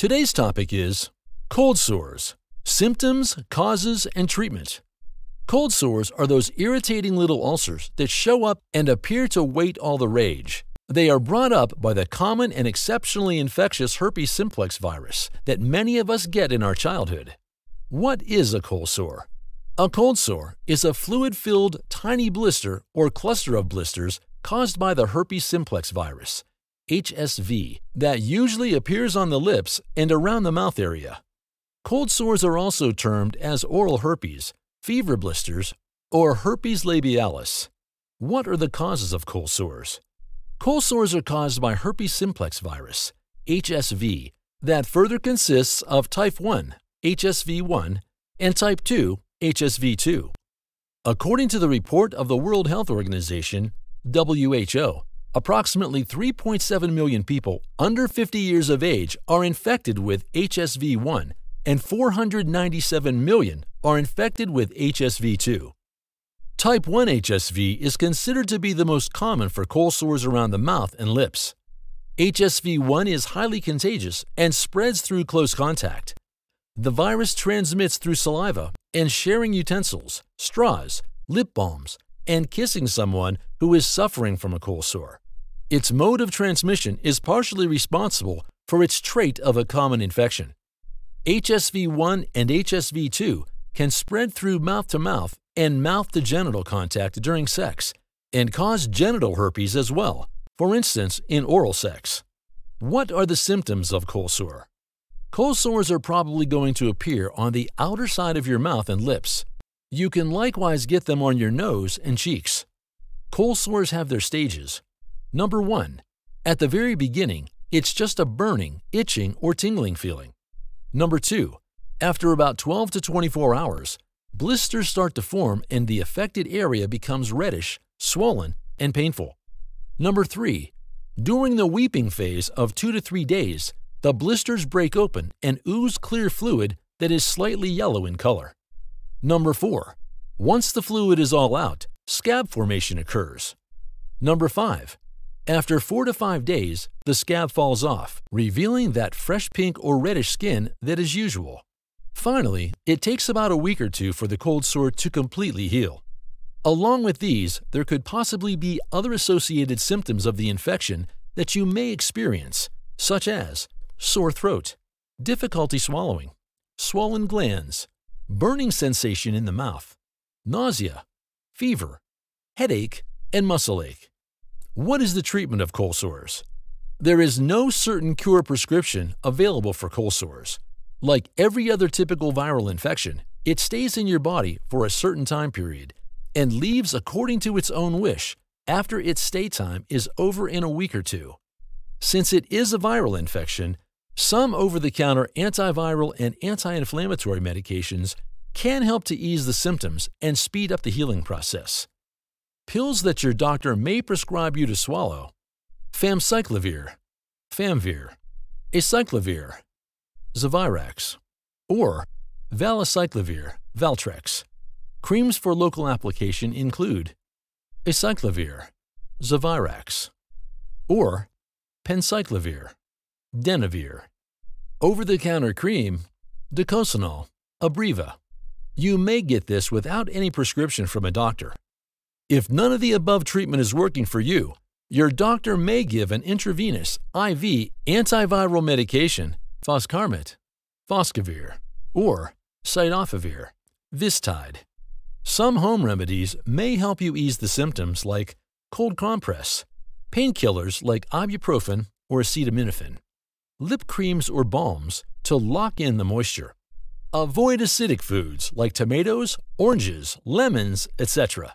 Today's topic is cold sores, symptoms, causes, and treatment. Cold sores are those irritating little ulcers that show up and appear to wait all the rage. They are brought up by the common and exceptionally infectious herpes simplex virus that many of us get in our childhood. What is a cold sore? A cold sore is a fluid-filled tiny blister or cluster of blisters caused by the herpes simplex virus, HSV, that usually appears on the lips and around the mouth area. Cold sores are also termed as oral herpes, fever blisters, or herpes labialis. What are the causes of cold sores? Cold sores are caused by herpes simplex virus, HSV, that further consists of type 1, HSV1, and type 2, HSV2. According to the report of the World Health Organization, WHO, approximately 3.7 million people under 50 years of age are infected with HSV1 and 497 million are infected with HSV2. Type 1 HSV is considered to be the most common for cold sores around the mouth and lips. HSV1 is highly contagious and spreads through close contact. The virus transmits through saliva and sharing utensils, straws, lip balms, and kissing someone who is suffering from a cold sore. Its mode of transmission is partially responsible for its trait of a common infection. HSV1 and HSV2 can spread through mouth to mouth and mouth to genital contact during sex and cause genital herpes as well, for instance, in oral sex. What are the symptoms of cold sore? Cold sores are probably going to appear on the outer side of your mouth and lips. You can likewise get them on your nose and cheeks. Cold sores have their stages. Number 1. At the very beginning, it's just a burning, itching, or tingling feeling. Number 2. After about 12 to 24 hours, blisters start to form and the affected area becomes reddish, swollen, and painful. Number 3. During the weeping phase of 2 to 3 days, the blisters break open and ooze clear fluid that is slightly yellow in color. Number 4. Once the fluid is all out, scab formation occurs. Number 5. After 4 to 5 days, the scab falls off, revealing that fresh pink or reddish skin that is usual. Finally, it takes about a week or two for the cold sore to completely heal. Along with these, there could possibly be other associated symptoms of the infection that you may experience, such as sore throat, difficulty swallowing, swollen glands, burning sensation in the mouth, nausea, fever, headache, and muscle ache. What is the treatment of cold sores? There is no certain cure prescription available for cold sores. Like every other typical viral infection, it stays in your body for a certain time period and leaves according to its own wish after its stay time is over in a week or two. Since it is a viral infection, some over-the-counter antiviral and anti-inflammatory medications can help to ease the symptoms and speed up the healing process. Pills that your doctor may prescribe you to swallow famciclovir, Famvir, acyclovir, Zovirax, or valacyclovir, Valtrex. Creams for local application include acyclovir, Zovirax, or penciclovir, Denavir. Over-the-counter cream, Docosanol, Abreva. You may get this without any prescription from a doctor. If none of the above treatment is working for you, your doctor may give an intravenous IV antiviral medication, foscarnet, foscavir, or cidofovir, Vistide. Some home remedies may help you ease the symptoms like cold compress, painkillers like ibuprofen or acetaminophen lip creams or balms to lock in the moisture. Avoid acidic foods like tomatoes, oranges, lemons, etc.